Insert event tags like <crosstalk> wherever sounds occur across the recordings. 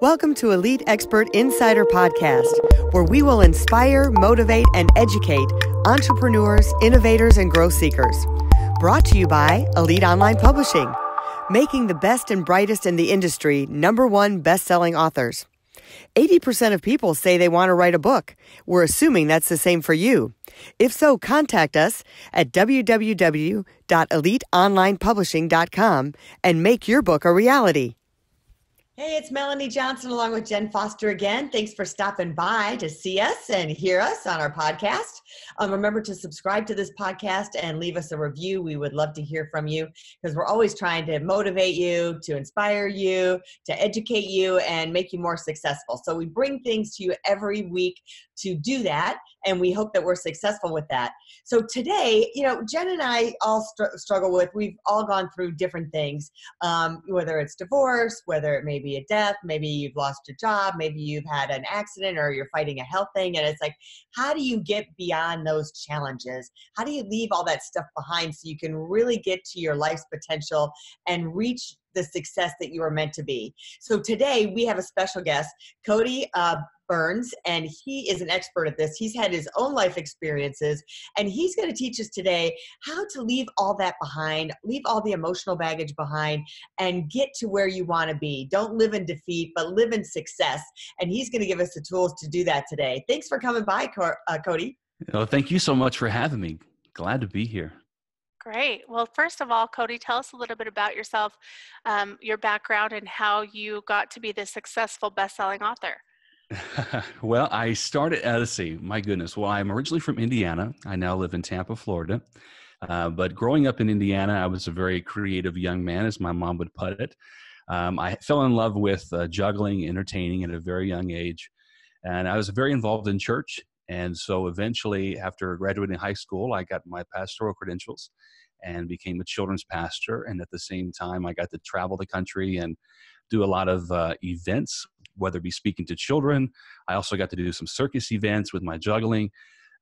Welcome to Elite Expert Insider Podcast, where we will inspire, motivate, and educate entrepreneurs, innovators, and growth seekers. Brought to you by Elite Online Publishing, making the best and brightest in the industry number one best selling authors. 80% of people say they want to write a book. We're assuming that's the same for you. If so, contact us at www.eliteonlinepublishing.com and make your book a reality. Hey, it's Melanie Johnson along with Jenn Foster again. Thanks for stopping by to see us and hear us on our podcast. Um, remember to subscribe to this podcast and leave us a review. We would love to hear from you because we're always trying to motivate you, to inspire you, to educate you, and make you more successful. So we bring things to you every week to do that, and we hope that we're successful with that. So today, you know, Jenn and I all str- struggle with, we've all gone through different things, um, whether it's divorce, whether it may be a death, maybe you've lost your job, maybe you've had an accident or you're fighting a health thing. And it's like, how do you get beyond those challenges? How do you leave all that stuff behind so you can really get to your life's potential and reach the success that you are meant to be. So today we have a special guest, Cody uh, Byrns, and he is an expert at this. He's had his own life experiences, and he's going to teach us today how to leave all that behind, leave all the emotional baggage behind, and get to where you want to be. Don't live in defeat, but live in success. And he's going to give us the tools to do that today. Thanks for coming by, uh, Cody. Oh, thank you so much for having me. Glad to be here. Great. Well, first of all, Cody, tell us a little bit about yourself, um, your background, and how you got to be the successful best-selling author. <laughs> well, I started, uh, let's see, my goodness. Well, I'm originally from Indiana. I now live in Tampa, Florida. Uh, but growing up in Indiana, I was a very creative young man, as my mom would put it. Um, I fell in love with uh, juggling, entertaining at a very young age. And I was very involved in church. And so eventually, after graduating high school, I got my pastoral credentials and became a children's pastor. And at the same time, I got to travel the country and do a lot of uh, events, whether it be speaking to children. I also got to do some circus events with my juggling.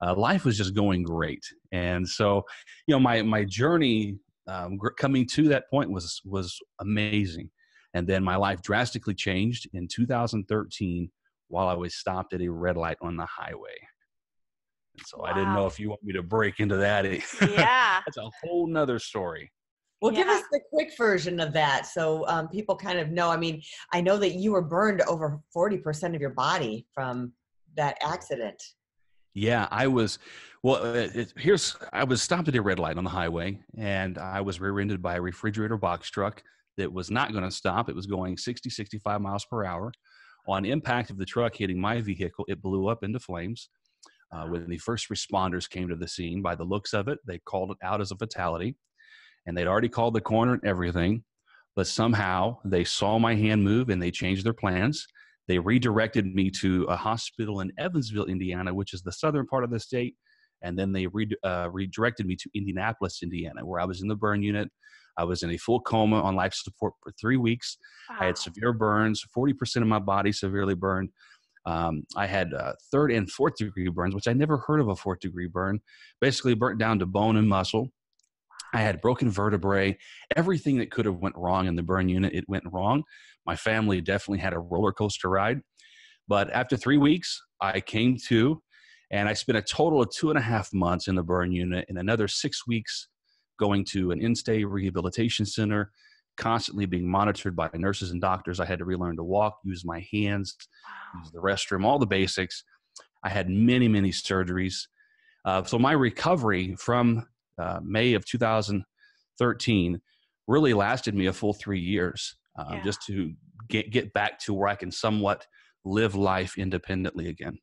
Uh, life was just going great, and so you know my my journey um, coming to that point was was amazing. And then my life drastically changed in 2013 while I was stopped at a red light on the highway. So wow. I didn't know if you want me to break into that. <laughs> Yeah. That's a whole nother story. Well, yeah. give us the quick version of that so um, people kind of know. I mean, I know that you were burned over 40% of your body from that accident. Yeah, I was. Well, it, it, here's I was stopped at a red light on the highway, and I was rear-ended by a refrigerator box truck that was not going to stop. It was going 60, 65 miles per hour. On impact of the truck hitting my vehicle, it blew up into flames. Uh, when the first responders came to the scene, by the looks of it, they called it out as a fatality. And they'd already called the coroner and everything. But somehow they saw my hand move and they changed their plans. They redirected me to a hospital in Evansville, Indiana, which is the southern part of the state. And then they re- uh, redirected me to Indianapolis, Indiana, where I was in the burn unit. I was in a full coma on life support for three weeks. Wow. I had severe burns, 40% of my body severely burned. Um, I had uh, third and fourth degree burns, which I never heard of a fourth degree burn. Basically, burnt down to bone and muscle. I had broken vertebrae. Everything that could have went wrong in the burn unit, it went wrong. My family definitely had a roller coaster ride. But after three weeks, I came to, and I spent a total of two and a half months in the burn unit, and another six weeks going to an in-stay rehabilitation center constantly being monitored by nurses and doctors. I had to relearn to walk, use my hands, use the restroom, all the basics. I had many, many surgeries. Uh, so my recovery from uh, May of 2013 really lasted me a full three years uh, yeah. just to get, get back to where I can somewhat live life independently again.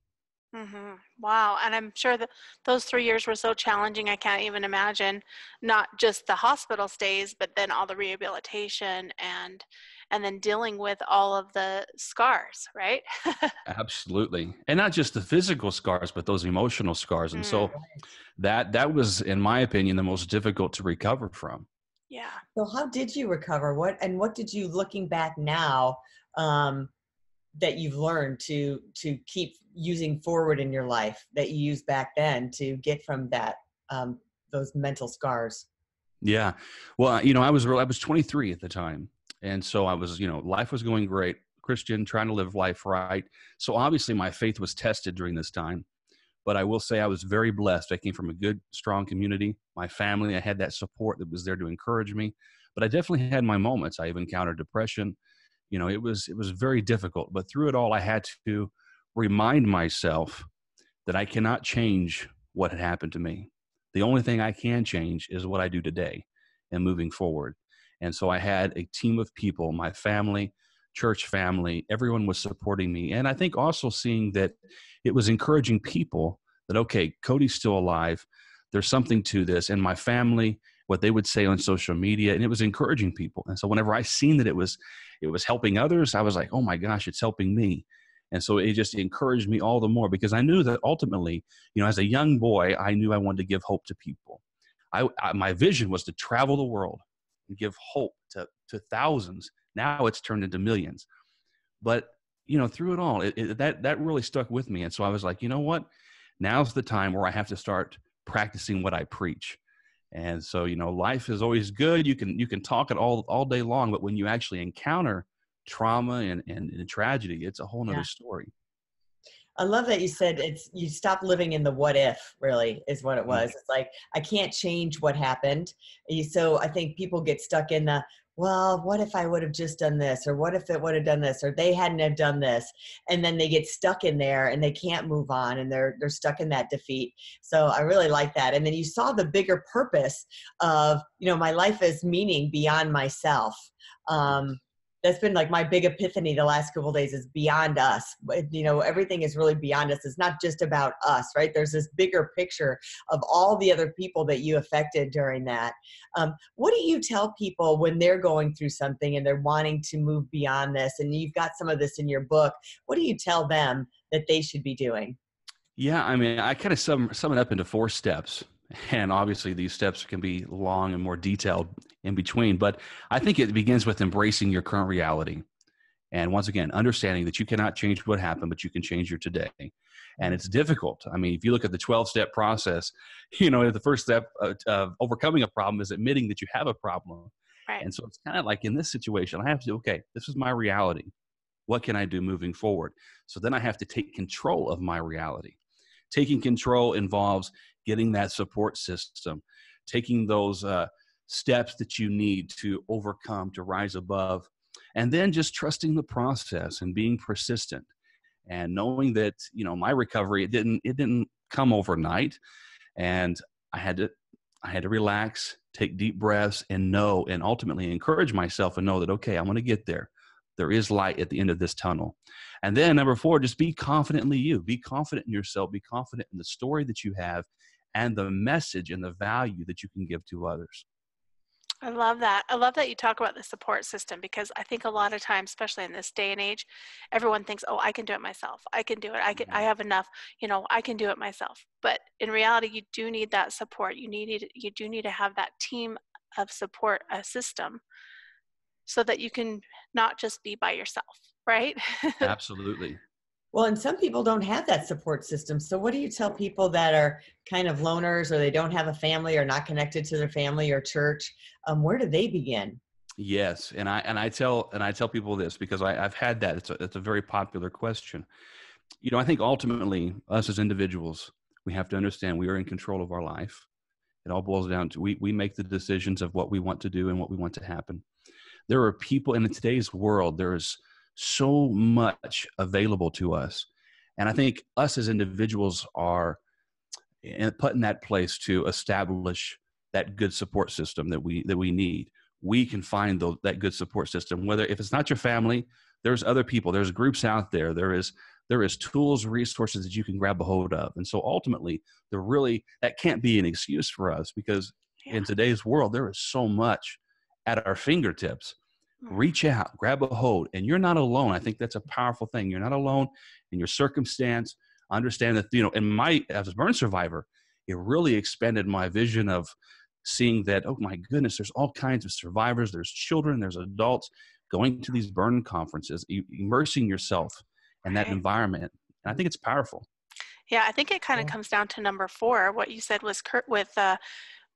Mm-hmm. Wow. And I'm sure that those three years were so challenging. I can't even imagine not just the hospital stays, but then all the rehabilitation and, and then dealing with all of the scars, right? <laughs> Absolutely. And not just the physical scars, but those emotional scars. And mm. so that, that was, in my opinion, the most difficult to recover from. Yeah. So how did you recover? What, and what did you looking back now, um, that you've learned to to keep using forward in your life that you used back then to get from that um, those mental scars yeah well you know i was real i was 23 at the time and so i was you know life was going great Christian, trying to live life right. So obviously, my faith was tested during this time. But I will say I was very blessed. I came from a good, strong community. My family, I had that support that was there to encourage me. But I definitely had my moments. I've encountered depression. You know, it was it was very difficult. But through it all, I had to remind myself that I cannot change what had happened to me. The only thing I can change is what I do today and moving forward. And so I had a team of people, my family, church family, everyone was supporting me. And I think also seeing that it was encouraging people that, okay, Cody's still alive. There's something to this. And my family, what they would say on social media, and it was encouraging people. And so whenever I seen that it was it was helping others, I was like, oh my gosh, it's helping me. And so it just encouraged me all the more because I knew that ultimately, you know, as a young boy, I knew I wanted to give hope to people. I, I my vision was to travel the world and give hope to, to thousands. Now it's turned into millions. But you know, through it all, it, it, that that really stuck with me. And so I was like, you know what? Now's the time where I have to start practicing what I preach. And so, you know, life is always good. You can you can talk it all all day long, but when you actually encounter trauma and, and, and tragedy, it's a whole nother yeah. story. I love that you said it's you stop living in the what if really is what it was. Mm-hmm. It's like I can't change what happened. So I think people get stuck in the well, what if I would have just done this or what if it would have done this or they hadn't have done this and then they get stuck in there and they can't move on and they're they're stuck in that defeat. So I really like that. And then you saw the bigger purpose of, you know, my life is meaning beyond myself. Um, that's been like my big epiphany the last couple days is beyond us you know everything is really beyond us. It's not just about us right? There's this bigger picture of all the other people that you affected during that. Um, what do you tell people when they're going through something and they're wanting to move beyond this? And you've got some of this in your book. What do you tell them that they should be doing? Yeah i mean i kind of sum, sum it up into four steps. And obviously these steps can be long and more detailed in between. But i think it begins with embracing your current reality. And once again understanding that you cannot change what happened but you can change your today. And it's difficult. I mean if you look at the 12 step process <laughs> you know the first step of overcoming a problem is admitting that you have a problem. Right. and so it's kind of like in this situation i have to okay this is my reality. What can i do moving forward? So then i have to take control of my reality. Taking control involves getting that support system, taking those uh, steps that you need to overcome, to rise above, and then just trusting the process and being persistent and knowing that you know my recovery it didn't it didn't come overnight. And i had to i had to relax take deep breaths and know and ultimately encourage myself and know that okay i'm going to get there. There is light at the end of this tunnel. And then number four just be confidently you. Be confident in yourself. Be confident in the story that you have and the message and the value that you can give to others. I love that. I love that you talk about the support system because I think a lot of times, especially in this day and age, everyone thinks, "Oh, I can do it myself. I can do it. I can. I mm-hmm. have enough. You know, I can do it myself." But in reality, you do need that support. You need you do need to have that team of support, a system, so that you can not just be by yourself. Right? <laughs> Absolutely. Well, and some people don't have that support system. So, what do you tell people that are kind of loners or they don't have a family or not connected to their family or church? Um, where do they begin? Yes, and I and I tell and I tell people this because I, have had that. It's a, it's a very popular question. You know, I think ultimately, us as individuals, we have to understand we are in control of our life. It all boils down to we we make the decisions of what we want to do and what we want to happen. There are people in today's world. There is so much available to us. And I think us as individuals are eh, put in that place to establish that good support system that we that we need. We can find those, that good support system. Whether if it's not your family, there's other people. There's groups out there. There is there is tools, resources that you can grab a hold of. And so ultimately, there really that can't be an excuse for us because yeah. in today's world there is so much at our fingertips reach out grab a hold and you're not alone. I think that's a powerful thing. You're not alone in your circumstance. Understand that you know in my as a burn survivor it really expanded my vision of seeing that oh my goodness there's all kinds of survivors. There's children there's adults going to these burn conferences immersing yourself in that environment. And i think it's powerful. Yeah i think it kind of comes down to number four what you said was Kurt with uh,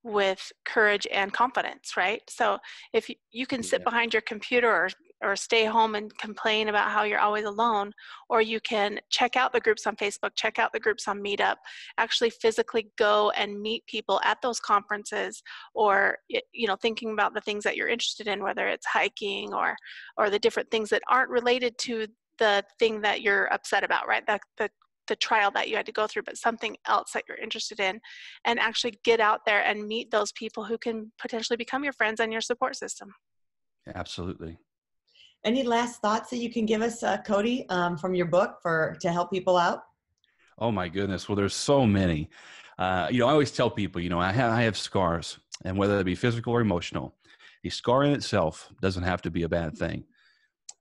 with courage and confidence, right? So if you, you can sit yeah. behind your computer or or stay home and complain about how you're always alone or you can check out the groups on facebook check out the groups on meetup actually physically go and meet people at those conferences or you know thinking about the things that you're interested in whether it's hiking or or the different things that aren't related to the thing that you're upset about right the, the the trial that you had to go through, but something else that you're interested in, and actually get out there and meet those people who can potentially become your friends and your support system. Absolutely. Any last thoughts that you can give us, uh, Cody, um, from your book for to help people out? Oh my goodness! Well, there's so many. Uh, you know, I always tell people, you know, I have I have scars, and whether it be physical or emotional, a scar in itself doesn't have to be a bad thing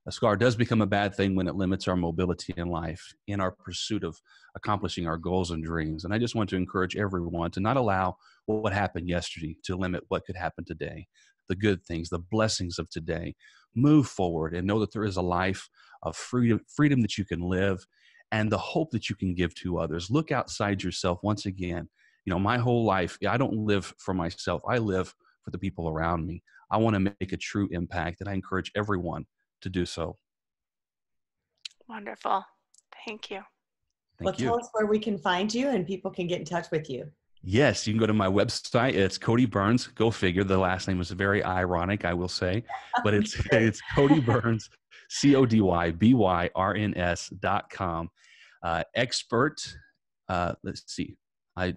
a scar does become a bad thing when it limits our mobility in life in our pursuit of accomplishing our goals and dreams. And I just want to encourage everyone to not allow what happened yesterday to limit what could happen today, the good things, the blessings of today. Move forward and know that there is a life of freedom, freedom that you can live and the hope that you can give to others. Look outside yourself once again. You know, my whole life, I don't live for myself, I live for the people around me. I want to make a true impact, and I encourage everyone to do so. Wonderful. Thank you. Thank well, you. tell us where we can find you and people can get in touch with you. Yes, you can go to my website. It's Cody Byrns. Go figure. The last name is very ironic, I will say, <laughs> but it's <laughs> it's Cody Byrns, C O D Y B Y R N S dot com. Uh, expert. Uh, let's see. I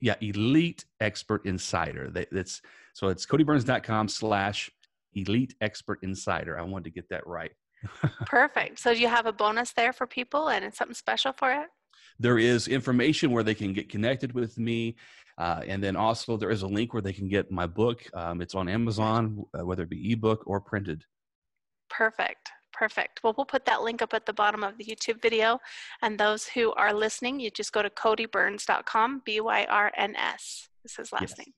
yeah, elite expert insider. That's so it's codybyrns.com slash Elite Expert Insider. I wanted to get that right. Perfect. So, do you have a bonus there for people and it's something special for it? There is information where they can get connected with me. Uh, and then also, there is a link where they can get my book. Um, it's on Amazon, uh, whether it be ebook or printed. Perfect. Perfect. Well, we'll put that link up at the bottom of the YouTube video. And those who are listening, you just go to codybyrns.com, B Y R N S. This is last yes. name.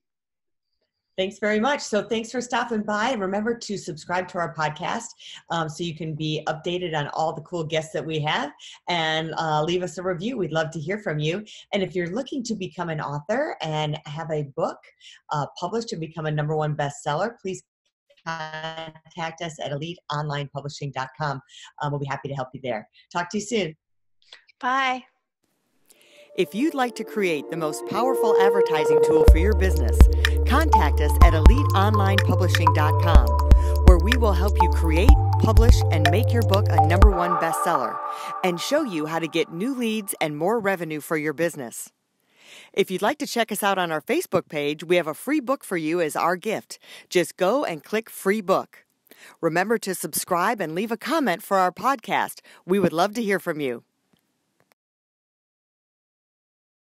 Thanks very much. So thanks for stopping by. And remember to subscribe to our podcast um, so you can be updated on all the cool guests that we have and uh, leave us a review. We'd love to hear from you. And if you're looking to become an author and have a book uh, published and become a number one bestseller, please contact us at eliteonlinepublishing.com. Um, we'll be happy to help you there. Talk to you soon. Bye. If you'd like to create the most powerful advertising tool for your business, contact us at eliteonlinepublishing.com, where we will help you create, publish, and make your book a number one bestseller and show you how to get new leads and more revenue for your business. If you'd like to check us out on our Facebook page, we have a free book for you as our gift. Just go and click free book. Remember to subscribe and leave a comment for our podcast. We would love to hear from you.